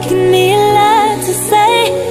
making me